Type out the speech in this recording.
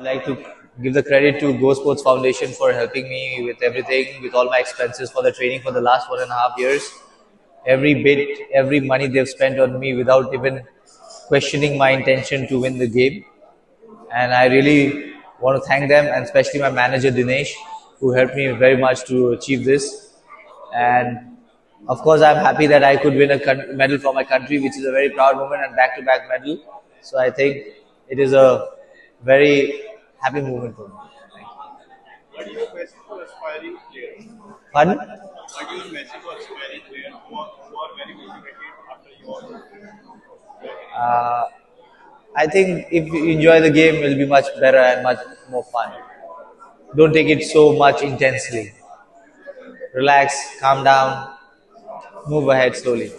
I'd like to give the credit to Go Sports Foundation for helping me with everything, with all my expenses for the training for the last one and a half years. Every bit, every money they've spent on me without even questioning my intention to win the game. And I really want to thank them and especially my manager Dinesh, who helped me very much to achieve this. And of course, I'm happy that I could win a medal for my country, which is a very proud moment and back-to-back medal. So I think it is a very happy moment for me. What is your message for aspiring players? Pardon? What is your message for aspiring players who are, who are very motivated after your Uh, I think if you enjoy the game, it will be much better and much more fun. Don't take it so much intensely. Relax, calm down, move ahead slowly.